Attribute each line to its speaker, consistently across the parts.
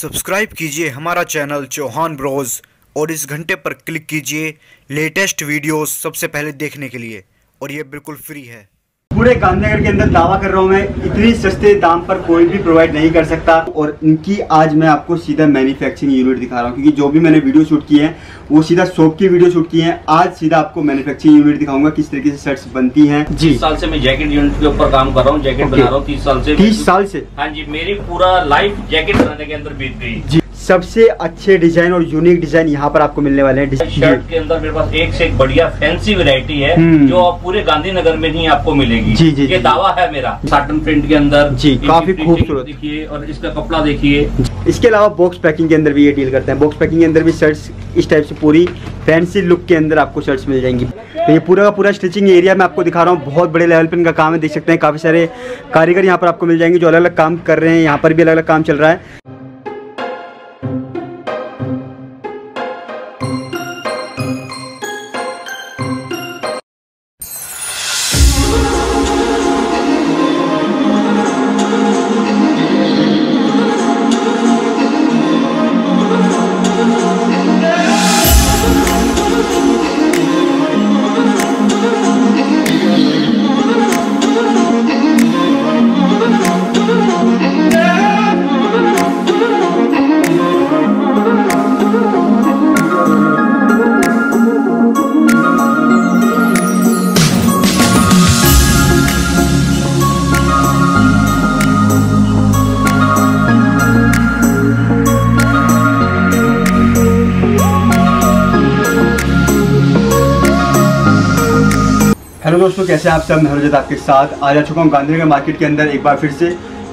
Speaker 1: Subscribe कीजिए हमारा channel Chauhan Broz और इस घंटे पर क्लिक कीजिए लेटेस्ट वीडियोस सबसे पहले देखने के लिए। और ये बिल्कुल फ्री है।
Speaker 2: पूरे गांधीनगर के अंदर दावा कर रहा हूँ मैं इतनी सस्ते दाम पर कोई भी प्रोवाइड नहीं कर सकता। और इनकी आज मैं आपको सीधा मैन्युफैक्चरिंग यूनिट दिखा रहा हूँ क्योंकि जो भी मैंने वीडियो शूट किए हैं वो सीधा शॉप की वीडियो शूट की है। आज सीधा आपको मैन्युफैक्चरिंग यूनिट दिखाऊँगा किस तरीके से शर्ट्स बनती है। जी।
Speaker 3: तीस साल से मैं जैकेट यूनिट के ऊपर काम कर रहा हूँ जैकेट बना रहा हूँ तीस साल से।
Speaker 2: तीस साल से?
Speaker 3: हाँ जी मेरी पूरा लाइफ जैकेट बनाने के अंदर बीत गई।
Speaker 2: जी। सबसे अच्छे डिज़ाइन और यूनिक डिज़ाइन यहाँ पर आपको मिलने वाले हैं।
Speaker 3: शर्ट के अंदर मेरे पास एक से एक बढ़िया फैंसी वैरायटी है
Speaker 2: हम्म।
Speaker 3: जो आप पूरे गांधीनगर में ही आपको मिलेगी।
Speaker 2: जी, जी,
Speaker 3: ये दावा है मेरा साटन प्रिंट के अंदर।
Speaker 2: जी, काफ़ी खूबसूरत।
Speaker 3: देखिए और इसका कपड़ा देखिए।
Speaker 2: इसके अलावा बॉक्स पैकिंग के अंदर भी ये डील करते हैं। बॉक्स पैकिंग के अंदर भी शर्ट्स इस टाइप से पूरी फैंसी लुक के अंदर आपको शर्ट्स मिल जाएँगी। तो ये पूरा का पूरा स्टिचिंग एरिया मैं आपको दिखा रहा हूँ। बहुत बड़े लेवल पे इनका काम है देख सकते हैं। काफ़ी सारे कारीगर यहाँ पर आपको मिल जाएँगे जो अलग अलग काम कर रहे हैं। यहाँ पर भी अलग अलग काम चल रहा है। दोस्तों, कैसे आप सब? मैं हरजत आपके साथ आज आ चुका हूँ गांधीनगर मार्केट के अंदर एक बार फिर से।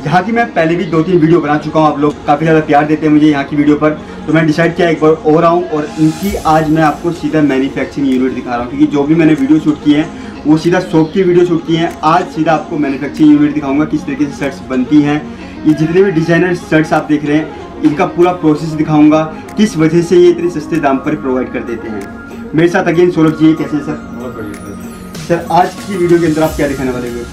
Speaker 2: यहाँ की मैं पहले भी दो तीन वीडियो बना चुका हूँ, आप लोग काफ़ी ज़्यादा प्यार देते हैं मुझे यहाँ की वीडियो पर। तो मैं डिसाइड किया एक बार और आऊँ और इनकी आज मैं आपको सीधा मैन्युफैक्चरिंग यूनिट दिखा रहा हूँ, क्योंकि जो भी मैंने वीडियो शूट किए हैं, वो सीधा शॉप की वीडियो शूट की हैं। आज सीधा आपको मैन्युफैक्चरिंग यूनिट दिखाऊँगा किस तरीके से शर्ट्स बनती हैं। ये जितने भी डिज़ाइनर शर्ट्स आप देख रहे हैं, इनका पूरा प्रोसेस दिखाऊँगा, किस वजह से ये इतने सस्ते दाम पर प्रोवाइड कर देते हैं। मेरे साथ अगेन सौरभ जी कैसे सर?
Speaker 4: सर
Speaker 2: आज की वीडियो के अंदर आप क्या दिखाने वाले हो?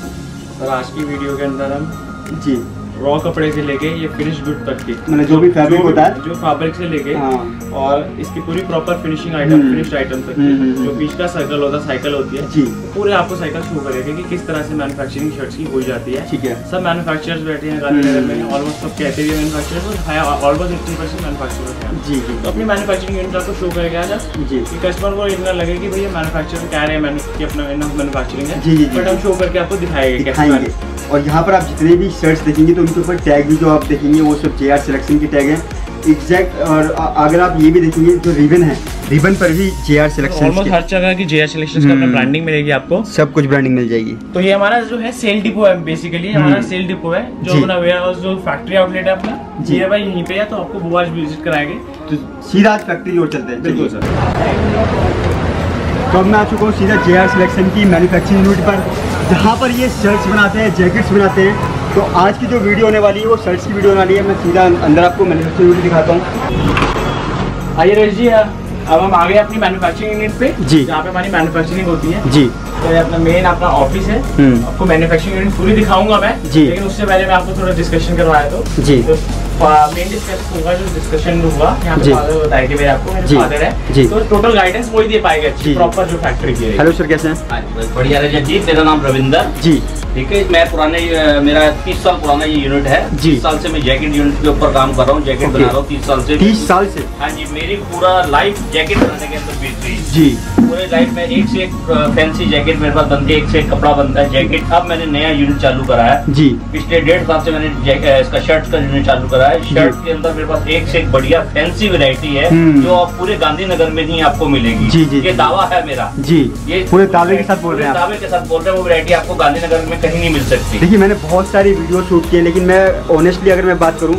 Speaker 4: सर आज की वीडियो के अंदर हम
Speaker 2: जी।
Speaker 4: रॉ कपड़े से लेके ये फिनिश गुड तक की।
Speaker 2: मतलब जो भी फैब्रिक होता है।
Speaker 4: जो फैब्रिक से लेके
Speaker 2: हाँ।
Speaker 4: और इसकी पूरी प्रॉपर फिनिशिंग आइटम
Speaker 2: हम्म।
Speaker 4: फिनिश्ड आइटम तक
Speaker 2: हम्म, हम्म,
Speaker 4: की जो
Speaker 2: हम्म।
Speaker 4: बीच का सर्कल होता है साइकिल होती है
Speaker 2: जी।
Speaker 4: पूरे आपको साइकिल शो करेगा कि किस तरह से मैन्युफैक्चरिंग शर्ट्स की हो जाती है।
Speaker 2: ठीक है।
Speaker 4: सब मैन्युफैक्चरर्स बैठे हैं गांधीनगर
Speaker 2: हम्म।
Speaker 4: में ऑलमोस्ट सब कहते भी manufacturers almost eighty percent manufacturers हैं।
Speaker 2: जी जी।
Speaker 4: तो अपनी मैन्युफैक्चरिंग यूनिट आपको शो करेगा आज
Speaker 2: जी।
Speaker 4: कि कस्टमर को इतना लगे कि भैया मैन्युफैक्चर कह रहे हैं अपना मैन्युफैक्चरिंग है। बट हम शो करके आपको दिखाएँगे कैसे
Speaker 2: और यहाँ पर आप जितने भी शर्ट्स देखेंगे तो उनके ऊपर टैग भी जो आप देखेंगे वो सब जे आर सिलेक्शन के टैग हैं एग्जैक्ट और अगर आप ये भी देखेंगे जो रिबन है रिबन पर भी जे आर सिलेक्शन
Speaker 4: हर जगह की जेआर सिलेक्शन का अपना
Speaker 2: हम्म।
Speaker 4: ब्रांडिंग मिलेगी आपको
Speaker 2: सब कुछ ब्रांडिंग मिल जाएगी
Speaker 4: तो ये हमारा जो है सेल डिपो है बेसिकली हमारा
Speaker 2: हम्म।
Speaker 4: सेल डिपो है जो
Speaker 2: जी।
Speaker 4: अपना वेयर हाउस जो फैक्ट्री आउटलेट है अपना
Speaker 2: जी।
Speaker 4: ये भाई यहीं पे है तो आपको वो आज विज़िट कराएँगे
Speaker 2: तो सीधा फैक्ट्री ओर चलते हैं
Speaker 4: बिल्कुल सर
Speaker 2: तो अब मैं आ चुका हूँ सीधा जे आर सिलेक्शन की मैन्युफैक्चरिंग यूनिट पर। जहाँ पर ये शर्ट्स बनाते हैं जैकेट्स बनाते हैं तो आज की जो वीडियो होने वाली है वो शर्ट्स की वीडियो होने वाली है। मैं सीधा अंदर आपको मैन्युफैक्चरिंग यूनिट दिखाता हूँ।
Speaker 4: आइए रेश जी अब हम आ गए अपनी मैन्युफैक्चरिंग यूनिट पर
Speaker 2: जी।
Speaker 4: जहाँ पे हमारी मैन्युफैक्चरिंग होती है।
Speaker 2: जी।
Speaker 4: तो ये अपना मेन अपना ऑफ़िस है।
Speaker 2: हम्म।
Speaker 4: आपको मैन्युफैक्चरिंग यूनिट पूरी दिखाऊँगा मैं
Speaker 2: जी।
Speaker 4: लेकिन उससे पहले मैं आपको थोड़ा डिस्कशन करवाया तो।
Speaker 2: जी।
Speaker 4: तो मेन डिस्कशन होगा जो डिस्कशन हुआ यहाँ पे फादर बताएँगे मेरे आपको मेरे फादर है।
Speaker 2: जी।
Speaker 4: तो टोटल गाइडेंस वही दे पाएगा प्रॉपर जो फैक्ट्री की है।
Speaker 2: हेलो सर कैसे हैं?
Speaker 3: बढ़िया। जी मेरा नाम रविंदर।
Speaker 2: जी।
Speaker 3: ठीक है मैं पुराने मेरा तीस साल पुराना ये यूनिट है।
Speaker 2: जी।
Speaker 3: तीस साल से मैं जैकेट यूनिट के ऊपर काम कर रहा हूँ जैकेट बना रहा हूँ तीस साल से।
Speaker 2: तीस साल से?
Speaker 3: हाँ जी मेरी पूरा लाइफ जैकेट बनाने के अंदर बीत गई।
Speaker 2: जी।
Speaker 3: पूरे लाइफ में एक से एक फैंसी जैकेट मेरे पास बनती है एक से एक कपड़ा बनता है जैकेट अब मैंने नया यूनिट चालू करा है।
Speaker 2: जी।
Speaker 3: पिछले डेढ़ साल से मैंने इसका शर्ट का यूनिट चालू करा है। शर्ट के अंदर मेरे पास एक से एक बढ़िया फैंसी वेरायटी है
Speaker 2: हम्म।
Speaker 3: जो आप पूरे गांधीनगर में ही आपको मिलेगी।
Speaker 2: जी, जी,
Speaker 3: ये दावा है मेरा।
Speaker 2: जी।
Speaker 3: ये
Speaker 2: पूरे दावे के साथ बोल रहे हैं
Speaker 3: दावे के साथ बोल रहे हैं वो वेरायटी आपको गांधीनगर में कहीं नहीं मिल सकती।
Speaker 2: देखिए मैंने बहुत सारी वीडियो शूट किए लेकिन मैं ऑनेस्टली अगर मैं बात करूँ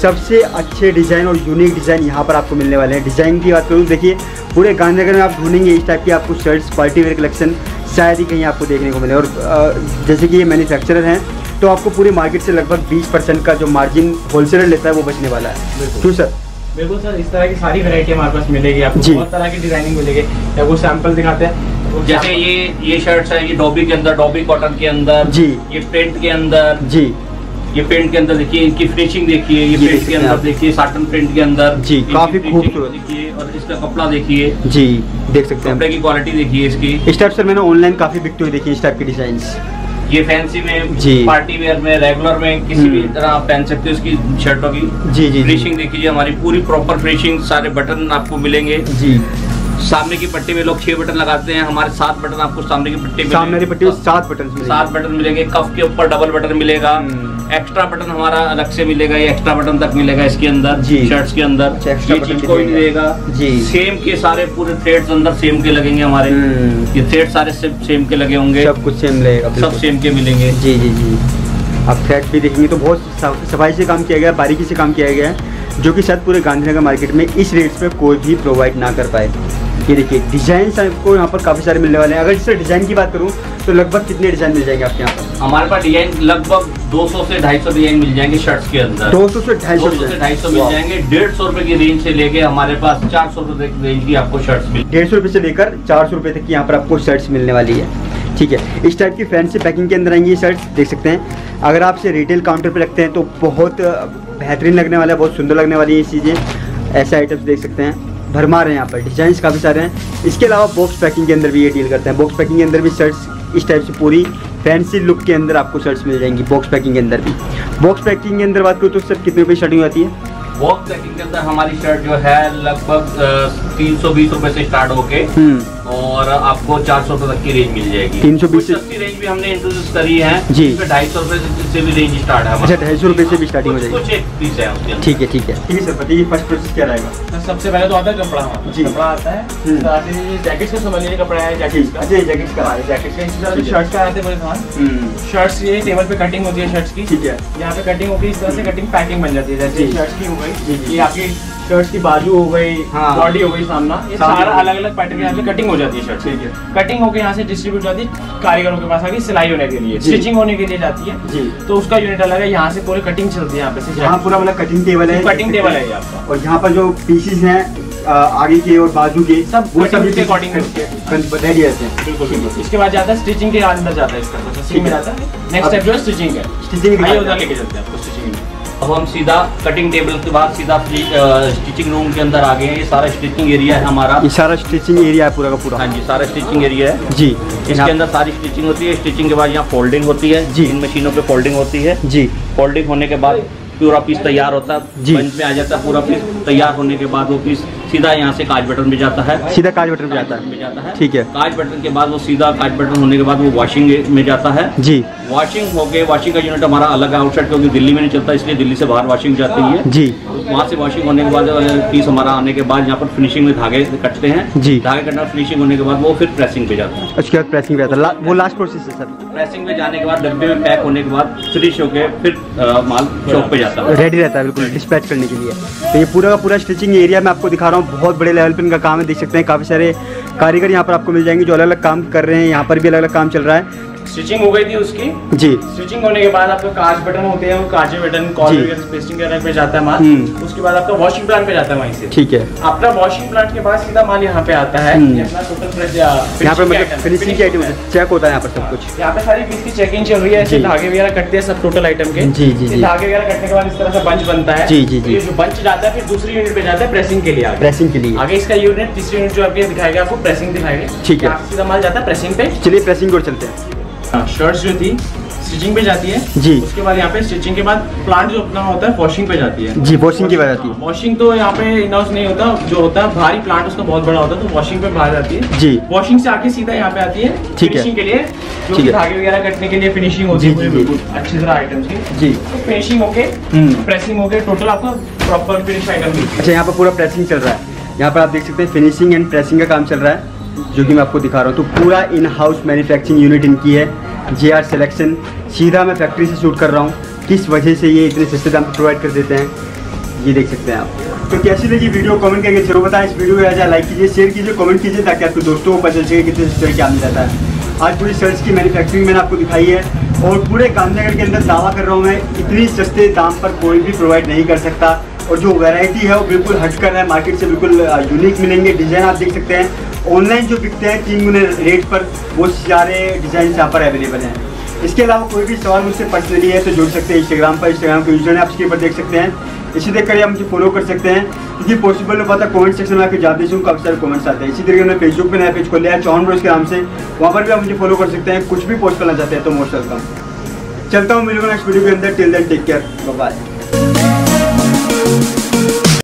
Speaker 2: सबसे अच्छे डिज़ाइन और यूनिक डिज़ाइन यहाँ पर आपको मिलने वाले हैं। डिज़ाइन की बात करूँ देखिए पूरे गांधीनगर में आप ढूंढेंगे इस टाइप की आपको शर्ट्स पार्टी वेयर कलेक्शन शायद ही कहीं आपको देखने को मिले। और जैसे कि ये मैन्युफैक्चरर हैं तो आपको पूरे मार्केट से लगभग 20 परसेंट का जो मार्जिन होलसेलर लेता है वो बचने वाला है। क्यों सर
Speaker 4: बिल्कुल सर इस तरह की सारी वैरायटी हमारे पास मिलेगी आपको। बहुत तरह की डिज़ाइनिंग मिलेगी। या वो सैंपल दिखाते हैं।
Speaker 3: जैसे ये ये शर्ट्स है ये डॉबी के अंदर डॉबी कॉटन के अंदर
Speaker 2: जी।
Speaker 3: ये प्रिंट के अंदर
Speaker 2: जी।
Speaker 3: ये पेंट के अंदर देखिए इनकी फिनिशिंग देखिए ये पेंट के अंदर देखिए साटन प्रिंट के अंदर
Speaker 2: जी, काफ़ी खूबसूरत।
Speaker 3: देखिए और इसका कपड़ा देखिए।
Speaker 2: जी देख सकते हैं कपड़े
Speaker 3: की क्वालिटी देखिए इसकी।
Speaker 2: इस टाइप से मैंने ऑनलाइन काफ़ी बिकते हुए देखी इस टाइप के डिज़ाइन
Speaker 3: ये फैंसी में
Speaker 2: जी।
Speaker 3: पार्टी वेयर में रेगुलर में किसी भी
Speaker 2: हम्म।
Speaker 3: तरह आप पहन सकते हो इसकी शर्टों की।
Speaker 2: जी जी
Speaker 3: फिनिशिंग देखिए हमारी पूरी प्रॉपर फिनिशिंग सारे बटन आपको मिलेंगे।
Speaker 2: जी।
Speaker 3: सामने की पट्टी में लोग छह बटन लगाते हैं हमारे सात बटन आपको सामने की पट्टी में
Speaker 2: सामने वाली पट्टी सात बटन
Speaker 3: सात बटन मिलेंगे कफ के ऊपर डबल बटन मिलेगा।
Speaker 2: हम्म।
Speaker 3: एक्स्ट्रा बटन हमारा अलग से मिलेगा ये एक्स्ट्रा बटन तक मिलेगा इसके अंदर
Speaker 2: जी।
Speaker 3: शर्ट्स के अंदर।
Speaker 2: अच्छा,
Speaker 3: ये चीज़ कोई नहीं
Speaker 2: जी।
Speaker 3: सेम के सारे पूरे थ्रेड्स अंदर सेम के लगेंगे हमारे।
Speaker 2: हम्म।
Speaker 3: ये थ्रेड सारे सेम के लगे होंगे।
Speaker 2: सब कुछ सेम रहेगा
Speaker 3: सब सेम के मिलेंगे।
Speaker 2: जी जी जी। आप थ्रेड भी देखेंगे तो बहुत सफ़ाई से काम किया गया है बारीकी से काम किया गया है जो कि शायद पूरे गांधीनगर मार्केट में इस रेट्स पे कोई भी प्रोवाइड ना कर पाए। ये देखिए डिज़ाइन आपको यहाँ पर काफ़ी सारे मिलने वाले हैं। अगर इससे डिज़ाइन की बात करूँ तो लगभग कितने डिज़ाइन मिल जाएँगे आपके यहाँ पर?
Speaker 3: हमारे पास डिज़ाइन लगभग 200 से 250 डिज़ाइन मिल जाएँगे शर्ट्स के अंदर।
Speaker 2: दो सौ से ढाई सौ
Speaker 3: 200 से 250 मिल जाएँगे। डेढ़ सौ रुपए की रेंज से लेके हमारे पास चार सौ रुपए की रेंज की आपको शर्ट्स मिल
Speaker 2: डेढ़ सौ रुपए से लेकर चार सौ रुपए तक की यहाँ पर आपको शर्ट्स मिलने वाली है। ठीक है इस टाइप की फैंसी पैकिंग के अंदर आएँगी ये शर्ट्स देख सकते हैं। अगर आप इसे रिटेल काउंटर पे रखते हैं तो बहुत बेहतरीन लगने वाला है बहुत सुंदर लगने वाली है ये चीज़ें। ऐसे आइटम्स देख सकते हैं। भरमार हैं यहाँ पर डिज़ाइन काफ़ी सारे हैं। इसके अलावा बॉक्स पैकिंग के अंदर भी ये डील करते हैं। बॉक्स पैकिंग के अंदर भी शर्ट्स इस टाइप से पूरी फैंसी लुक के अंदर आपको शर्ट्स मिल जाएँगी बॉक्स पैकिंग के अंदर भी। बॉक्स पैकिंग के अंदर बात करूँ तो सर कितने रुपये शर्टिंग आती है?
Speaker 3: बॉक्स पैकिंग के अंदर हमारी शर्ट जो है लगभग तीन सौ बीस रुपए से स्टार्ट होके
Speaker 2: हम्म।
Speaker 3: और आपको चार सौ रुपए तक की रेंज मिल जाएगी।
Speaker 2: 320
Speaker 3: कुछ सस्ती रेंज भी हमने इंट्रोड्यूस करी है।
Speaker 2: जी।
Speaker 3: ढाई सौ रुपए से भी रेंज स्टार्ट है
Speaker 2: अच्छा ढाई सौ रुपये से भी स्टार्टिंग हो जाएगी
Speaker 3: कुछ एक पीस है उसके
Speaker 2: ठीक है ठीक है। ठीक है सर बताइए फ़र्स्ट प्रोसेस क्या रहेगा?
Speaker 4: सबसे पहले तो आता है कपड़ा हमारा।
Speaker 2: जी।
Speaker 4: कपड़ा आता है
Speaker 2: हम्म।
Speaker 4: जैकेट का समझ लीजिए कपड़ा है जैकेट का।
Speaker 2: अच्छा जैकेट का
Speaker 4: जैकेट का इसी तरह
Speaker 2: ठीक
Speaker 4: से। शर्ट का आते हैं पूरे सामान।
Speaker 2: हम्म,
Speaker 4: शर्ट्स ये टेबल पे कटिंग होती है शर्ट्स की।
Speaker 2: ठीक है।
Speaker 4: यहाँ पे कटिंग होगी इस तरह से कटिंग पैकिंग बन जाती है जैसे
Speaker 2: जी।
Speaker 4: शर्ट्स की हो गई। ये आपकी शर्ट्स की बाजू हो गई
Speaker 2: हाँ।
Speaker 4: बॉडी हो गई सामना। ये सारा अलग अलग पैटर्न यहाँ पे कटिंग हो जाती है शर्ट
Speaker 2: ठीक है।
Speaker 4: कटिंग होकर यहाँ से डिस्ट्रीब्यूट जाती है कारीगरों के पास आगे सिलाई होने के लिए। स्टिचिंग होने के लिए जाती है।
Speaker 2: जी।
Speaker 4: तो उसका यूनिट अलग है यहाँ से पूरे कटिंग चलती है यहाँ पे से
Speaker 2: यहाँ पूरा मतलब कटिंग टेबल है।
Speaker 4: कटिंग टेबल है आपका।
Speaker 2: और यहाँ पर जो पीसीस है आगे के और बाजू के
Speaker 4: सब
Speaker 2: वो
Speaker 4: cutting
Speaker 2: सभी
Speaker 4: के according
Speaker 2: रेडी रहते
Speaker 4: बिल्कुल बिल्कुल। इसके बाद जाता है स्टिचिंग के अंदर जाता है इसका। में जाता है। नेक्स्ट स्टेप जो है स्टिचिंग है
Speaker 2: हैं।
Speaker 4: लेके चलते हैं आपको स्टिचिंग में।
Speaker 3: अब हम सीधा कटिंग टेबल के बाद सीधा स्टिचिंग रूम के अंदर आ गए हैं। ये सारा स्टिचिंग एरिया है हमारा।
Speaker 2: ये सारा स्टिचिंग एरिया है पूरा का पूरा।
Speaker 3: हाँ जी सारा स्टिचिंग एरिया है।
Speaker 2: जी।
Speaker 3: इसके अंदर सारी स्टिचिंग होती है। स्टिचिंग के बाद यहाँ फोल्डिंग होती है।
Speaker 2: जी।
Speaker 3: इन मशीनों पे फोल्डिंग होती है।
Speaker 2: जी।
Speaker 3: फोल्डिंग होने के बाद पूरा पीस तैयार होता है। बंच में आ जाता है पूरा पीस तैयार होने के बाद वो पीस सीधा यहाँ से काज बटन में जाता है।
Speaker 2: सीधा काज बटन जाता
Speaker 3: में
Speaker 2: है
Speaker 3: जाता है।
Speaker 2: ठीक है।
Speaker 3: काज बटन के बाद वो सीधा काज बटन होने के बाद वो वॉशिंग में जाता है।
Speaker 2: जी।
Speaker 3: वॉशिंग हो गए वॉशिंग का यूनिट हमारा अलग है आउटसाइड क्योंकि दिल्ली में नहीं चलता इसलिए दिल्ली से बाहर वॉशिंग जाती है।
Speaker 2: जी।
Speaker 3: वहाँ से वॉशिंग होने के बाद पीस हमारा आने के बाद यहाँ पर फिनिशिंग में धागे कटते हैं।
Speaker 2: जी।
Speaker 3: धागे कटना फिनिशिंग होने के बाद वो फिर प्रेसिंग पे जाता है।
Speaker 2: उसके बाद प्रेसिंग पे आता है। वो लास्ट प्रोसेस है सर
Speaker 3: प्रेसिंग में जाने के बाद डब्बे में पैक होने के बाद फिनिश होके फिर माल शॉप पे जाता है।
Speaker 2: रेडी रहता है बिल्कुल डिस्पैच करने के लिए। तो ये पूरा का पूरा स्टिचिंग एरिया मैं आपको दिखा रहा हूँ। बहुत बड़े लेवल पे इनका काम है देख सकते हैं काफ़ी सारे कारीगर यहाँ पर आपको मिल जाएँगे जो अलग अलग काम कर रहे हैं। यहाँ पर भी अलग अलग काम चल रहा है।
Speaker 4: स्टिचिंग हो गई थी उसकी?
Speaker 2: जी।
Speaker 4: स्टिचिंग होने के बाद आपका कांच बटन होते हैं वो कांचे बटन। कॉलर पेस्टिंग करने पे जाता है माल।
Speaker 2: हम्म।
Speaker 4: उसके बाद आपका वॉशिंग प्लांट पे जाता है वहीं से।
Speaker 2: ठीक है।
Speaker 4: अपना वॉशिंग प्लांट के बाद सीधा माल यहाँ पे आता है।
Speaker 2: हम्म। यहाँ मतलब फिनिशिंग आइटम चेक होता है। यहाँ पर सब कुछ।
Speaker 4: यहाँ पे सारी पीस की चेकिंग चल रही है ऐसे धागे वगैरह कटते हैं सब टोटल आइटम के।
Speaker 2: जी, जी,
Speaker 4: धागे वगैरह कटने के बाद इस तरह से बंच बनता है।
Speaker 2: जी, जी, जी।
Speaker 4: जो बंच जाता है फिर दूसरी यूनिट पे जाता है प्रेसिंग के लिए
Speaker 2: प्रेसिंग के लिए।
Speaker 4: आगे इसका यूनिट तीसरी यूनिट जो अभी दिखाएगा आपको प्रेसिंग दिखाएँगे।
Speaker 2: ठीक है।
Speaker 4: सीधा माल जाता है प्रेसिंग पे।
Speaker 2: चलिए प्रेसिंग की ओर चलते हैं।
Speaker 4: शर्ट्स जो थी स्टिचिंग पे जाती है।
Speaker 2: जी।
Speaker 4: उसके बाद यहाँ पे स्टिचिंग के बाद प्लांट जो अपना होता है वॉशिंग पे जाती है।
Speaker 2: जी वॉशिंग की आती है
Speaker 4: वॉशिंग तो यहाँ पे इनहाउस नहीं होता जो होता है भारी प्लांट उसका बहुत बड़ा होता है तो वॉशिंग पे बाहर जाती है।
Speaker 2: जी।
Speaker 4: वॉशिंग से आके सीधा यहाँ पे आती है
Speaker 2: ठीक है।
Speaker 4: के लिए जो
Speaker 2: है।
Speaker 4: धागे वगैरह कटने के लिए फिनिशिंग होती है अच्छी तरह आइटम्स की।
Speaker 2: जी।
Speaker 4: तो फिनिशिंग होके
Speaker 2: हम्म।
Speaker 4: प्रेसिंग होके टोटल आपको प्रॉपर फिनिश आइटम
Speaker 2: अच्छा यहाँ पर पूरा प्रेसिंग चल रहा है। यहाँ पर आप देख सकते हैं फिनिशिंग एंड प्रेसिंग का काम चल रहा है। जो कि मैं आपको दिखा रहा हूँ। तो पूरा इन हाउस मैन्युफैक्चरिंग यूनिट इनकी है। जे आर सिलेक्शन सीधा मैं फैक्ट्री से शूट कर रहा हूँ। किस वजह से ये इतने सस्ते दाम पर प्रोवाइड कर देते हैं, ये देख सकते हैं आप। तो कैसी लगी वीडियो? कमेंट करके ज़रूर बताएँ। इस वीडियो को आजा लाइक कीजिए शेयर कीजिए कमेंट कीजिए, ताकि आपके दोस्तों को पता चल सके कितने सस्ते क्या मिल जाता है। आज पूरी सर्च की मैन्युफैक्चरिंग मैंने आपको दिखाई है और पूरे गांधीनगर के अंदर दावा कर रहा हूँ मैं, इतनी सस्ते दाम पर कोई भी प्रोवाइड नहीं कर सकता। और जो वैरायटी है वो बिल्कुल हटकर है। मार्केट से बिल्कुल यूनिक मिलेंगे। डिज़ाइन आप देख सकते हैं। ऑनलाइन जो बिकते हैं तीन गुने रेट पर वो सारे डिज़ाइन यहाँ पर अवेलेबल हैं। इसके अलावा कोई भी सवाल मुझसे पर्सनली है तो जुड़ सकते हैं इंस्टाग्राम पर। इंस्टाग्राम के यूज़र आप स्क्रीन पर देख सकते हैं। इसी देख कर आप मुझे फॉलो कर सकते हैं। क्योंकि पॉसिबल नहीं पता कमेंट सेक्शन में आके जाते हैं काफ़ी सारे कमेंट्स आते हैं। इसी तरीके मैंने फेसबुक पे नया पेज खोल लिया है ब्रोज के नाम से। वहाँ पर भी आप मुझे फॉलो कर सकते हैं। कुछ भी पोस्ट करना चाहते हैं तो मोस्ट वेलकम चलता हूँ। मिलूँगा नेक्स्ट वीडियो के अंदर। Till then take care bye